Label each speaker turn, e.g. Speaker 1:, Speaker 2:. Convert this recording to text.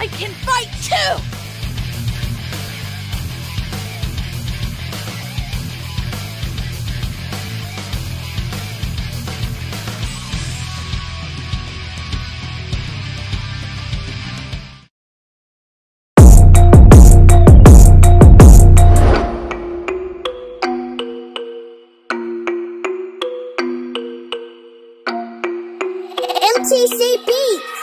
Speaker 1: I can fight too!
Speaker 2: MTC Beats.